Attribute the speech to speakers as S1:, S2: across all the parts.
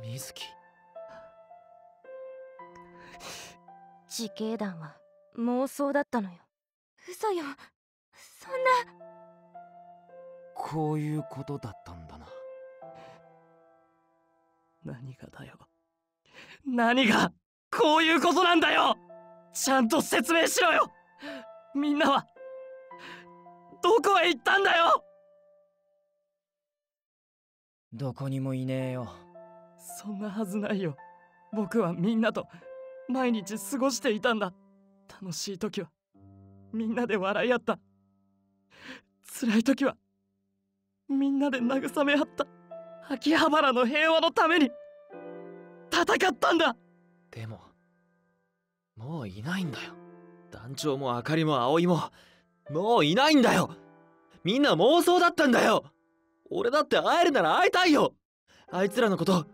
S1: 水木？
S2: 自警団は妄想だったのよ。
S3: 嘘よ。そんな。
S1: こういうことだったんだな。
S4: 何がだよ。何がこういうことなんだよ。ちゃんと説明しろよ。みんなは。どこへ行ったんだよ。
S1: どこにもいねえよ
S4: そんなはずないよ。僕はみんなと毎日過ごしていたんだ。楽しい時はみんなで笑い合った。辛い時はみんなで慰め合った。秋葉原の平和のために戦ったんだ。
S1: でももういないんだよ。団長もあかりも葵ももういないんだよ。みんな妄想だったんだよ。俺だって会えるなら会いたいよ。あいつらのこと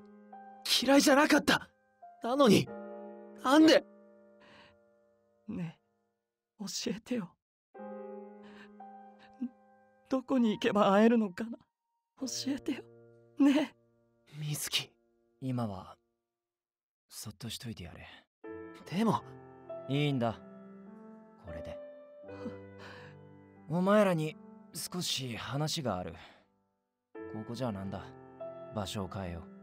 S1: 嫌いじゃなかった。なのになんで？
S4: ねえ教えてよ。どこに行けば会えるのかな？教えてよ。ね
S1: え。水木今はそっとしといてやれ。
S4: でも
S1: いいんだ。これで。お前らに少し話がある。ここじゃなんだ？場所を変えよう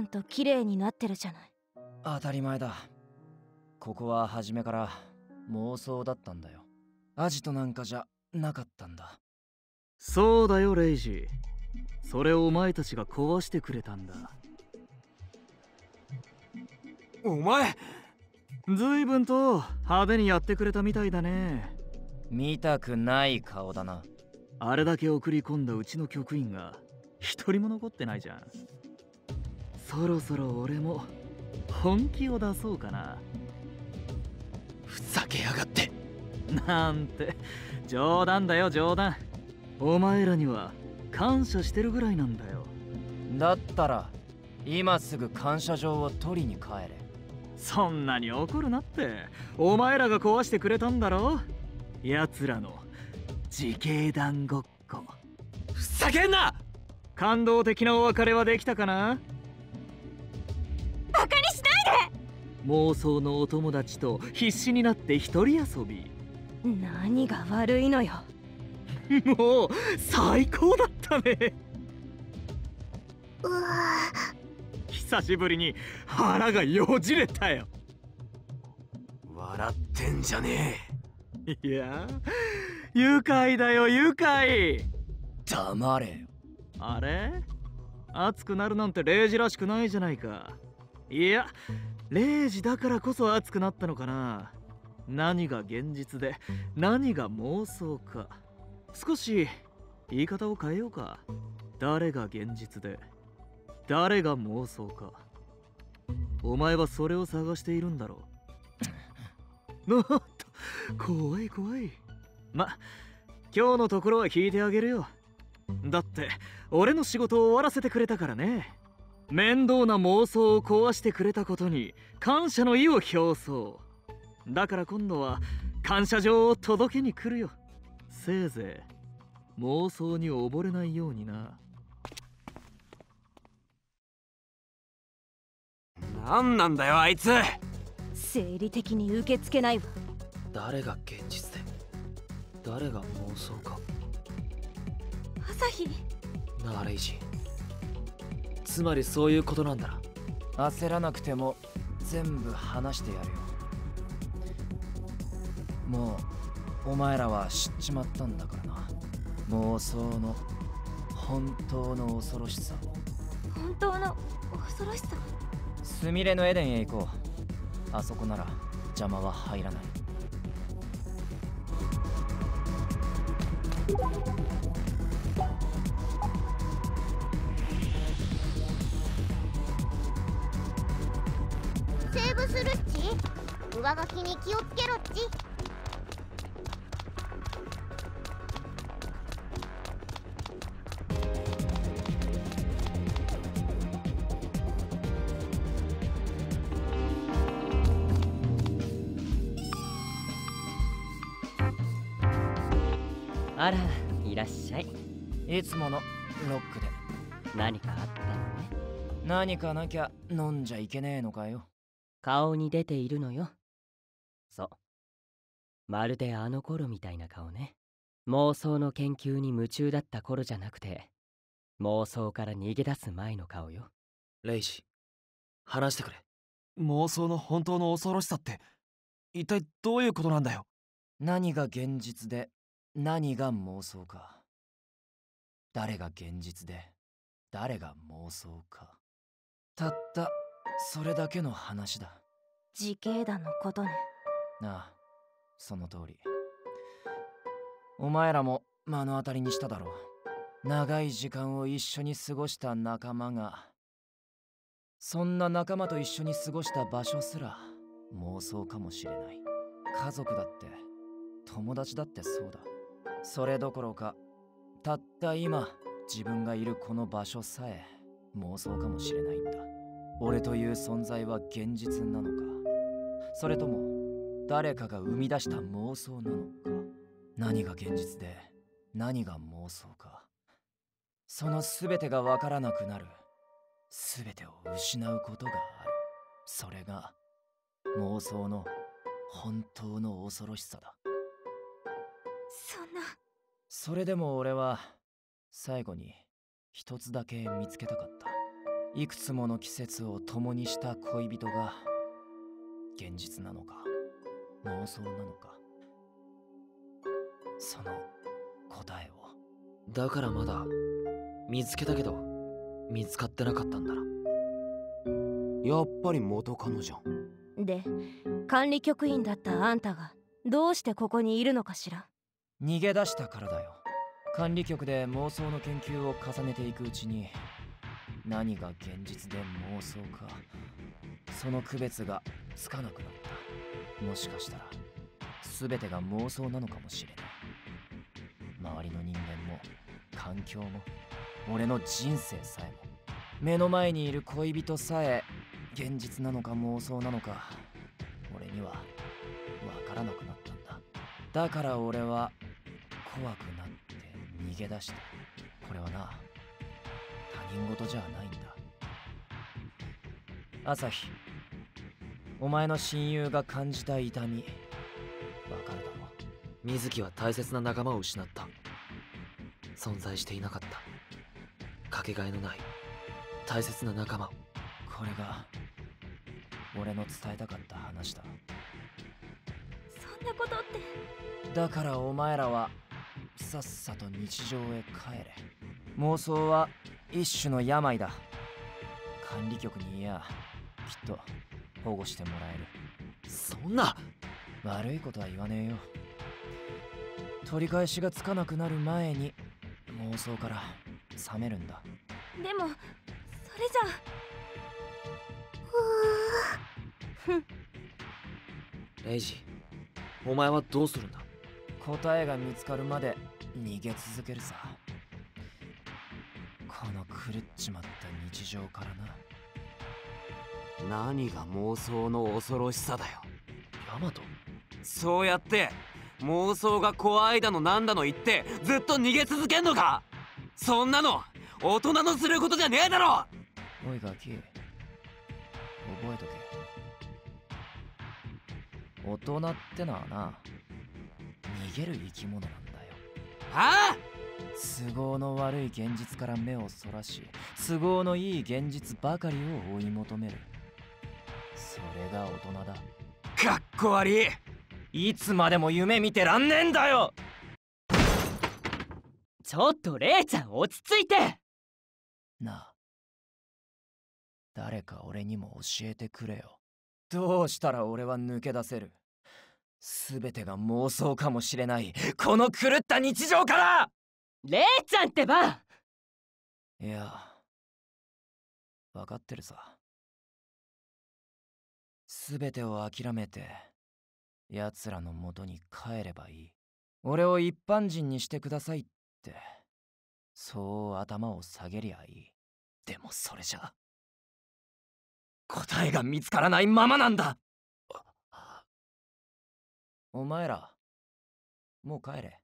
S2: 分と綺麗になってるじゃない。
S1: 当たり前だ。ここは初めから妄想だったんだよ。アジトなんかじゃなかったんだ。
S5: そうだよレイジ。それをお前たちが壊してくれたんだ。
S1: お前！
S5: 随分と派手にやってくれたみたいだね。
S1: 見たくない顔だな。
S5: あれだけ送り込んだうちの局員が一人も残ってないじゃんそろそろ俺も本気を出そうかな。
S1: ふざけやがって。
S5: なんて。冗談だよ冗談。お前らには感謝してるぐらいなんだよ。
S1: だったら今すぐ感謝状を取りに帰れ。
S5: そんなに怒るなって。お前らが壊してくれたんだろ。奴らの自警団ごっこ。
S1: ふざけんな！
S5: 感動的なお別れはできたかな？妄想のお友達と必死になって一人遊び。
S2: 何が悪いのよ。
S5: もう最高だったね。
S3: うわ。
S5: 久しぶりに腹がよじれたよ。
S1: 笑ってんじゃね
S5: え。いや愉快だよ愉快。
S1: 黙れよ。
S5: あれ？熱くなるなんてレイジらしくないじゃないか。いやレイジだからこそ熱くなったのかな。何が現実で何が妄想か。少し言い方を変えようか。誰が現実で誰が妄想か。お前はそれを探しているんだろう。なっと怖い怖い。ま今日のところは聞いてあげるよ。だって俺の仕事を終わらせてくれたからね。面倒な妄想を壊してくれたことに感謝の意を表そう。だから今度は感謝状を届けに来るよ。せいぜい妄想に溺れないようにな。
S1: 何なんだよあいつ。
S2: 生理的に受け付けないわ。
S1: 誰が現実で誰が妄想か。
S3: 朝日。
S1: なあレイジつまりそういうことなんだ。な焦らなくても全部話してやるよ。もうお前らは知っちまったんだからな。妄想の本当の恐ろしさ
S3: 本当の恐ろしさ？
S1: すみれのエデンへ行こう。あそこなら邪魔は入らない
S6: 上書きに気をつけろっち。
S7: あらいらっしゃい。
S8: いつものロックで。
S7: 何かあったのね。
S8: 何かなきゃ飲んじゃいけねえのかよ。
S7: 顔に出ているのよ。そう。まるであの頃みたいな顔ね。妄想の研究に夢中だった頃じゃなくて妄想から逃げ出す前の顔よ。
S1: レイジ話してくれ。
S9: 妄想の本当の恐ろしさって一体どういうことなんだよ。
S8: 何が現実で何が妄想か。誰が現実で誰が妄想か。たったそれだけの話だ。
S2: 自警団のことね
S8: なあその通り。お前らも目の当たりにしただろう。長い時間を一緒に過ごした仲間がそんな仲間と一緒に過ごした場所すら妄想かもしれない。家族だって友達だってそうだ。それどころかたった今自分がいるこの場所さえ妄想かもしれないんだ。俺という存在は現実なのか。それとも誰かが生み出した妄想なのか何が現実で何が妄想か。その全てが分からなくなる。全てを失うことがある。それが妄想の本当の恐ろしさだ。
S3: そんな。
S8: それでも俺は最後に一つだけ見つけたかった。いくつもの季節を共にした恋人が現実なのか妄想なのか。その答えを。
S1: だからまだ見つけたけど見つかってなかったんだな
S9: やっぱり元カノじゃん。
S2: で管理局員だったあんたがどうしてここにいるのかしら？
S8: 逃げ出したからだよ。管理局で妄想の研究を重ねていくうちに何が現実で妄想かその区別がつかなくなったもしかしたら全てが妄想なのかもしれない。周りの人間も環境も俺の人生さえも目の前にいる恋人さえ現実なのか妄想なのか俺には分からなくなったんだ。だから俺は怖くなって逃げ出した。これはな他人事じゃないんだ。朝日。お前の親友が感じた痛み。わかるだろ。
S1: 水木は大切な仲間を失った。存在していなかった。かけがえのない。大切な仲間。を
S8: これが俺の伝えたかった話だ。
S3: そんなことって。
S8: だからお前らはさっさと日常へ帰れ。妄想は一種の病だ。管理局にいやきっと保護してもらえる。
S1: そんな！
S8: 悪いことは言わねえよ。取り返しがつかなくなる前に妄想から覚めるんだ。
S3: でもそれじゃ。
S1: レイジお前はどうするんだ？
S8: 答えが見つかるまで逃げ続けるさ。この狂っちまった日常からな
S9: 何が妄想の恐ろしさだよ。
S1: ヤマト？
S9: そうやって妄想が怖いだのなんだの言ってずっと逃げ続けんのか？そんなの大人のすることじゃねえだろ！
S8: おいガキ覚えとけ大人ってのはな逃げる生き物なんだよ。
S9: はあ？
S8: 都合の悪い現実から目をそらし都合のいい現実ばかりを追い求めるそれが大人だ。
S9: かっこ悪い。
S8: いつまでも夢見てらんねえんだよ。
S7: ちょっとレイちゃん落ち着いて。
S8: なあ。誰か俺にも教えてくれよ。どうしたら俺は抜け出せる。全てが妄想かもしれない。この狂った日常から。
S7: レイちゃんってば。
S8: いや。分かってるさ全てを諦めて奴らの元に帰ればいい。俺を一般人にしてくださいってそう頭を下げりゃいい。でもそれじゃ答えが見つからないままなんだ。お前らもう帰れ。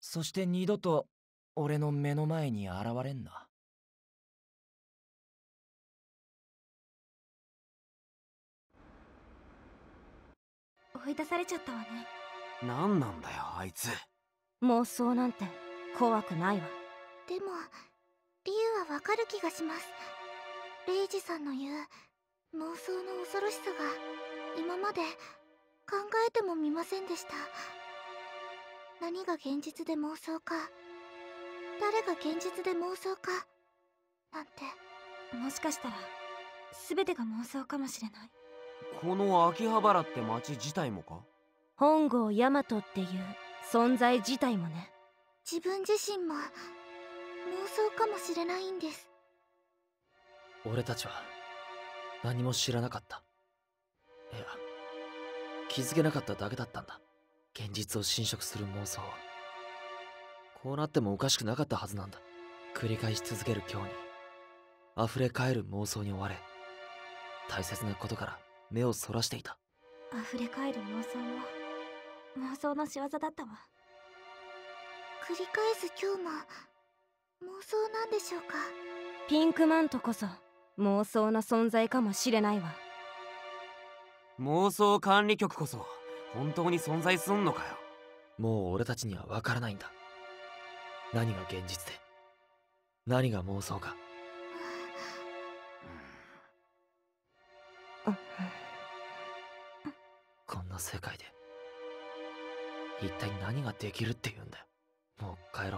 S8: そして二度と俺の目の前に現れんな。
S3: 追い出されちゃったわね。
S9: 何なんだよあいつ。
S2: 妄想なんて怖くないわ。
S6: でも理由はわかる気がします。レイジさんの言う妄想の恐ろしさが今まで考えてもみませんでした。何が現実で妄想か誰が現実で妄想かなんて。
S3: もしかしたら全てが妄想かもしれない
S9: この秋葉原って街自体もか？
S2: 本郷大和っていう存在自体もね。
S6: 自分自身も妄想かもしれないんです。
S1: 俺たちは何も知らなかった。いや気づけなかっただけだったんだ。現実を侵食する妄想こうなってもおかしくなかったはずなんだ。繰り返し続ける今日に。溢れ返る妄想に追われ大切なことから目をそらしていた。
S3: 溢れ返る妄想も妄想の仕業だったわ。
S6: 繰り返す今日も妄想なんでしょうか？
S2: ピンクマントこそ妄想の存在かもしれないわ。
S9: 妄想管理局こそ本当に存在すんのかよ。
S1: もう俺たちには分からないんだ。何が現実で何が妄想かこんな世界で。一体何ができるって言うんだよ。もう帰ろう。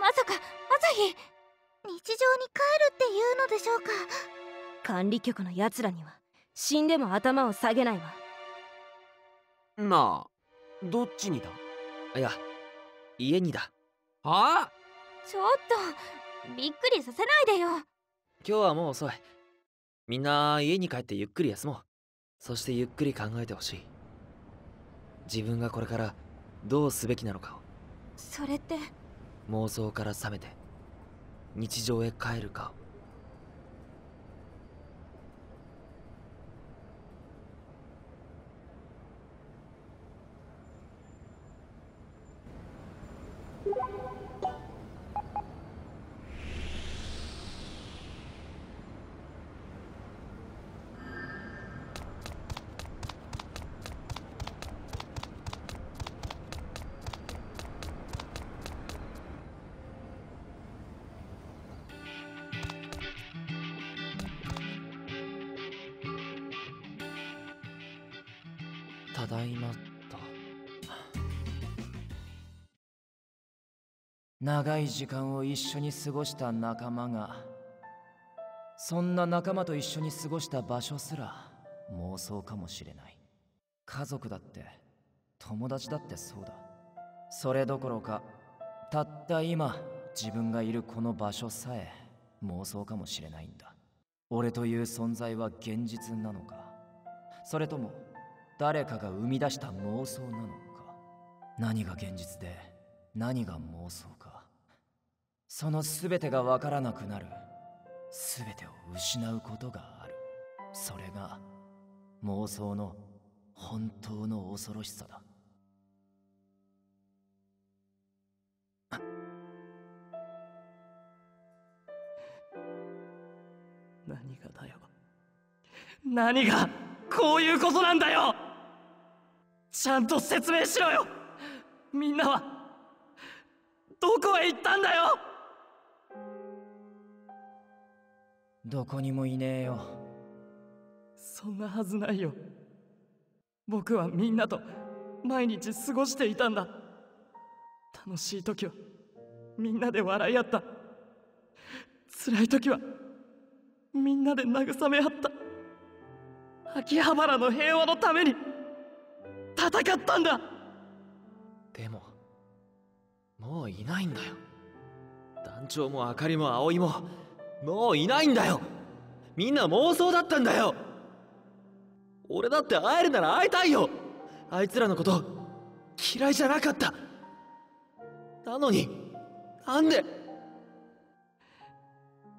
S3: まさか朝日
S6: 日常に帰るっていうのでしょうか。
S2: 管理局の奴らには死んでも頭を下げないわ。
S9: なあどっちにだ？
S1: いや家にだ。
S9: はあ？
S3: ちょっとびっくりさせないでよ。
S1: 今日はもう遅い。みんな家に帰ってゆっくり休もう。そしてゆっくり考えてほしい自分がこれからどうすべきなのかを。
S3: それって。
S1: 妄想から覚めて日常へ帰るかをただいまと
S8: 長い時間を一緒に過ごした仲間がそんな仲間と一緒に過ごした場所すら妄想かもしれない。家族だって友達だってそうだ。それどころかたった今自分がいるこの場所さえ妄想かもしれないんだ。俺という存在は現実なのか。それとも誰かが生み出した妄想なのか何が現実で何が妄想か。その全てが分からなくなる。全てを失うことがある。それが妄想の本当の恐ろしさだ。
S4: 何がだよ。何がこういうことなんだよ。ちゃんと説明しろよ。みんなは。どこへ行ったんだよ。
S8: どこにもいねえよ。
S4: そんなはずないよ。僕はみんなと毎日過ごしていたんだ。楽しい時はみんなで笑い合った。辛い時はみんなで慰め合った秋葉原の平和のために戦ったんだ。
S1: でももういないんだよ。団長もあかりも葵ももういないんだよ。みんな妄想だったんだよ。俺だって会えるなら会いたいよ。あいつらのこと嫌いじゃなかった。なのになんで？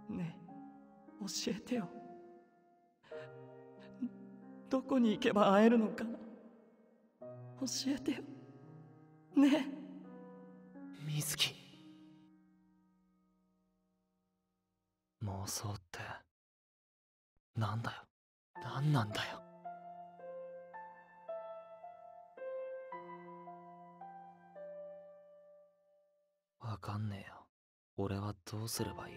S4: ねえ教えてよどこに行けば会えるのか教えてよ。ねえ。
S1: 水木妄想って。なんだよ。何なんだよ。わかんねえよ。俺はどうすればいい？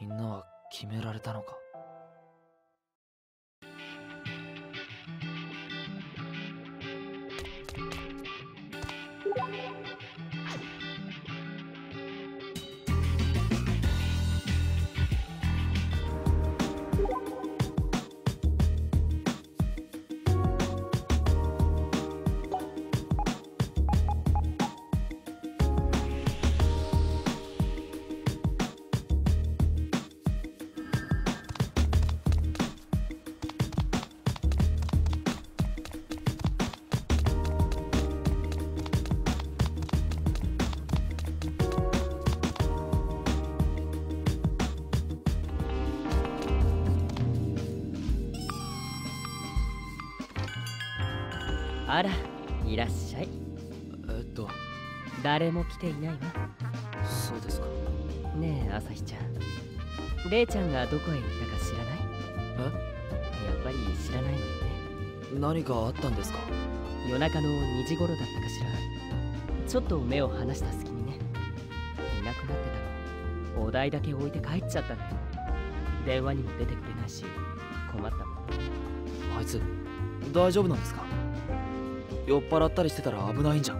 S1: みんなは決められたのか？
S7: あらいらっしゃい。
S1: えっと。
S7: 誰も来ていないわ。
S1: そうですか。
S7: ねえ朝日ちゃん。レイちゃんがどこへ行ったか知らない？
S1: え？
S7: やっぱり知らないのよね。
S1: 何かあったんですか？
S7: 夜中の2時頃だったかしら。ちょっと目を離した隙にね。いなくなってたの。お題だけ置いて帰っちゃったのよ。電話にも出てくれないし困ったもん。
S1: あいつ大丈夫なんですか？酔っ払ったりしてたら危ないんじゃん。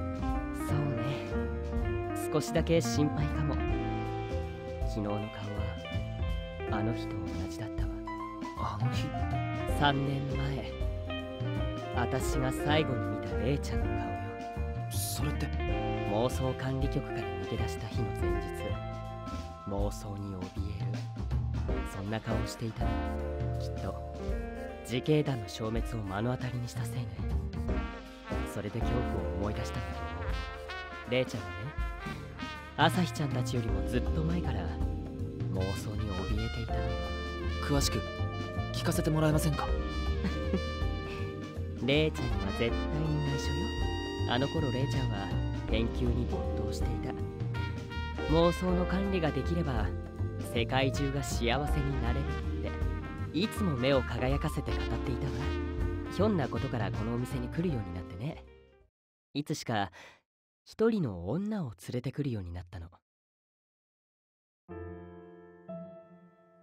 S7: そうね。少しだけ心配かも。昨日の顔はあの日と同じだったわ。
S1: あの日
S7: ？3年前。私が最後に見たレイちゃんの顔よ。
S1: それって？
S7: 妄想管理局から逃げ出した日の前日。妄想に怯える。そんな顔をしていたのきっと自警団の消滅を目の当たりにしたせいねそれで恐怖を思い出したんだと思うレイちゃんはね朝日ちゃんたちよりもずっと前から妄想に怯えていた。
S1: 詳しく聞かせてもらえませんか？
S7: レイちゃんは絶対に内緒よ。あの頃レイちゃんは研究に没頭していた。妄想の管理ができれば世界中が幸せになれるっていつも目を輝かせて語っていたわ。ひょんなことからこのお店に来るようになっいつしか一人の女を連れてくるようになったの。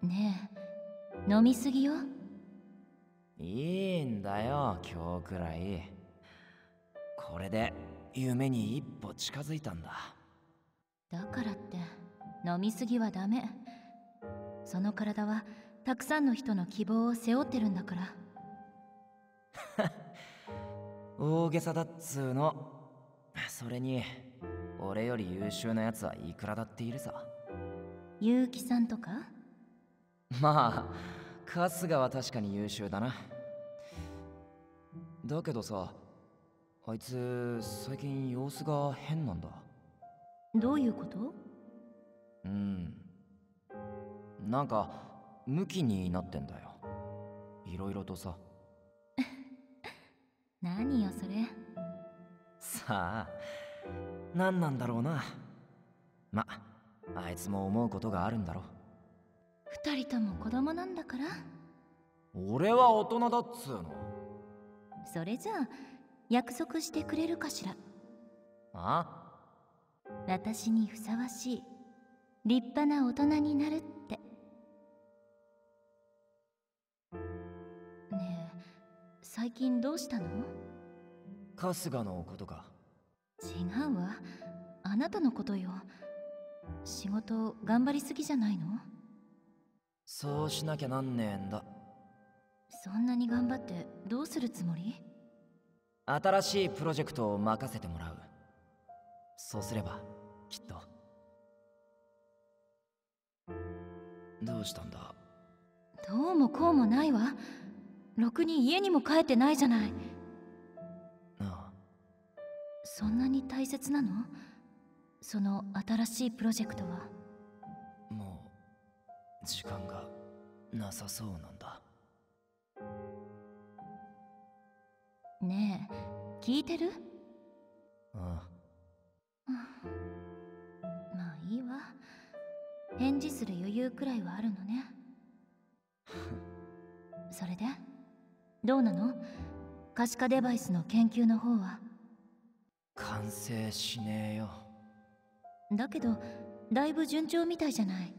S10: ねえ飲みすぎよ。
S8: いいんだよ今日くらい。これで夢に一歩近づいたんだ。
S10: だからって飲みすぎはダメ。その体はたくさんの人の希望を背負ってるんだから
S8: 大げさだっつーの。それに俺より優秀なやつはいくらだっているさ。
S10: 結城さんとか？
S8: まあ春日は確かに優秀だな。だけどさあいつ最近様子が変なんだ。
S10: どういうこと？
S8: うん。なんかムキになってんだよ。いろいろとさ
S10: 何よそれ。
S8: さあ何なんだろうな。まあいつも思うことがあるんだろ
S10: 二人とも子供なんだから。
S8: 俺は大人だっつうの。
S10: それじゃあ約束してくれるかしら。
S8: あ？
S10: 私にふさわしい立派な大人になるって最近どうしたの？
S8: 春日のことか。
S10: 違うわ。あなたのことよ。仕事頑張りすぎじゃないの？
S8: そうしなきゃなんねえんだ。
S10: そんなに頑張ってどうするつもり？
S8: 新しいプロジェクトを任せてもらう。そうすればきっと。どうしたんだ？
S10: どうもこうもないわろくに家にも帰ってないじゃない。
S8: ああ。
S10: そんなに大切なの？その新しいプロジェクトは？
S8: もう時間がなさそうなんだ。
S10: ねえ聞いてる？
S8: ああ。まあいいわ。
S10: 返事する余裕くらいはあるのね。それで？どうなの？可視化デバイスの研究の方は？
S8: 完成しねえよ。
S10: だけどだいぶ順調みたいじゃない。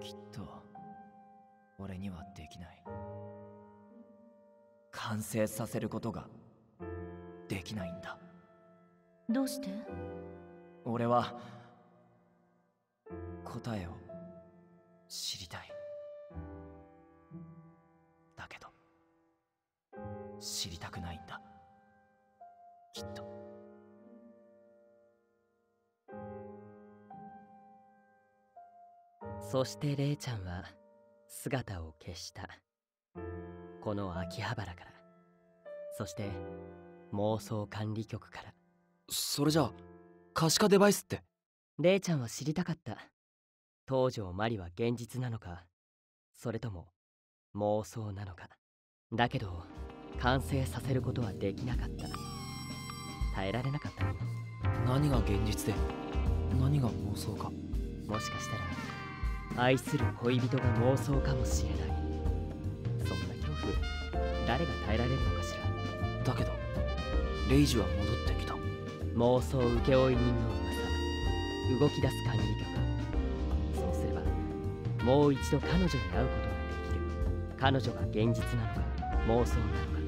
S8: きっと俺にはできない。完成させることができないんだ。
S10: どうして？
S8: 俺は答えを知りたい知りたくないんだ。きっと。
S7: そしてレイちゃんは姿を消した。この秋葉原から。そして妄想管理局から。
S1: それじゃあ可視化デバイスって？
S7: レイちゃんは知りたかった。東条マリは現実なのか？それとも妄想なのか？だけど完成させることはできなかった。耐えられなかった。の
S1: 何が現実で何が妄想か。
S7: もしかしたら愛する恋人が妄想かもしれない。そんな恐怖誰が耐えられるのかしら。
S1: だけどレイジは戻ってきた。
S7: 妄想請負人の噂動き出す管理局。そうすればもう一度彼女に会うことができる。彼女が現実なのか妄想なのか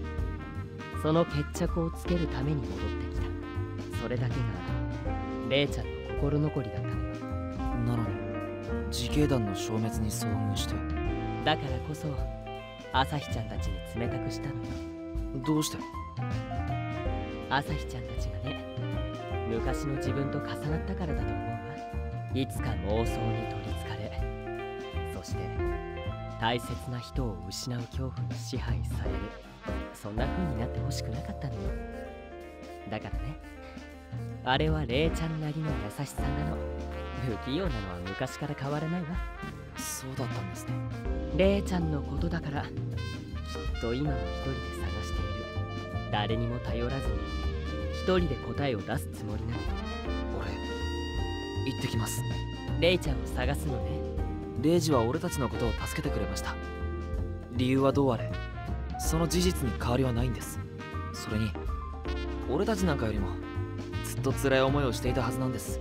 S7: その決着をつけるために戻ってきた。それだけがレイちゃんの心残りだった。のよ
S1: なのに自警団の消滅に遭遇して。
S7: だからこそ朝日ちゃんたちに冷たくしたのよ。
S1: どうして？
S7: 朝日ちゃんたちがね昔の自分と重なったからだと思うわ。いつか妄想に取りつかれそして大切な人を失う恐怖に支配されるそんな風になってほしくなかったのよ。だからねあれはレイちゃんなりの優しさなの。不器用なのは昔から変わらないわ。
S1: そうだったんですね。
S7: レイちゃんのことだからきっと今も一人で探している。誰にも頼らずに一人で答えを出すつもりなの。
S1: 俺行ってきます。
S7: レイちゃんを探すのね。
S1: レイジは俺たちのことを助けてくれました。理由はどうあれ？その事実に変わりはないんです。それに俺たちなんかよりもずっと辛い思いをしていたはずなんです。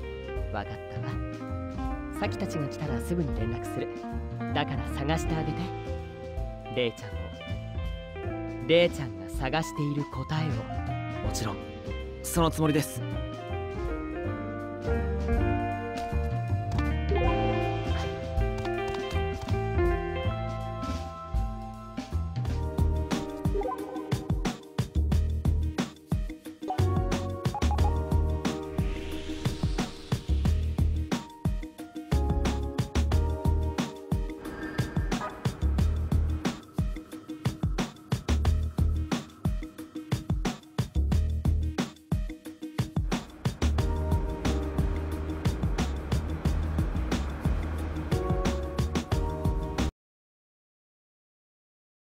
S7: わかったわ。サキたちが来たらすぐに連絡する。だから探してあげて。レイちゃんを。レイちゃんが探している答えを。
S1: もちろんそのつもりです